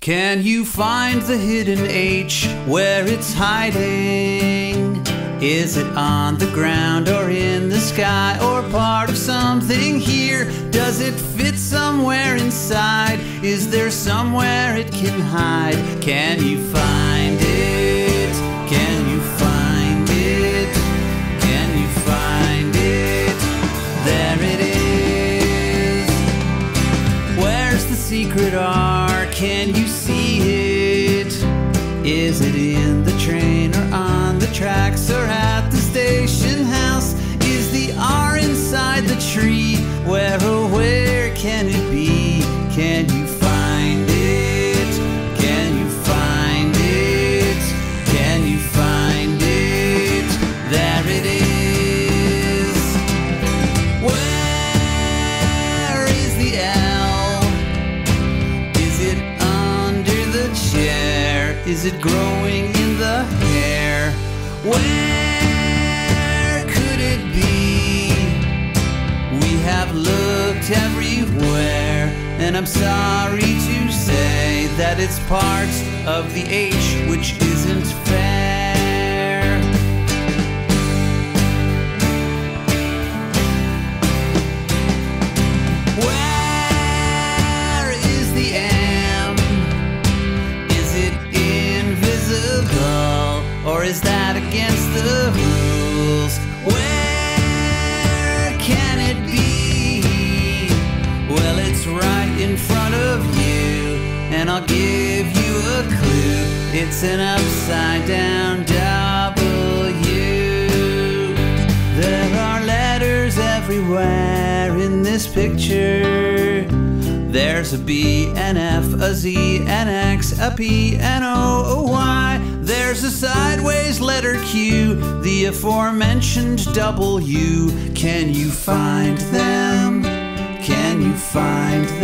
Can you find the hidden H where it's hiding? Is it on the ground or in the sky or part of something here? Does it fit somewhere inside? Is there somewhere it can hide? Can you find it? Secret R? Can you see it? Is it in the train or on the tracks or at the station house? Is the R inside the tree? Where oh where can it be? Is it growing in the hair? Where could it be? We have looked everywhere, and I'm sorry to say that it's part of the H which isn't fair. The rules? Where can it be? Well, it's right in front of you, and I'll give you a clue. It's an upside down W. There are letters everywhere in this picture. There's a B, an F, a Z, an X, a P, an O, a Y. There's a sideways letter Q, the aforementioned W. Can you find them? Can you find them?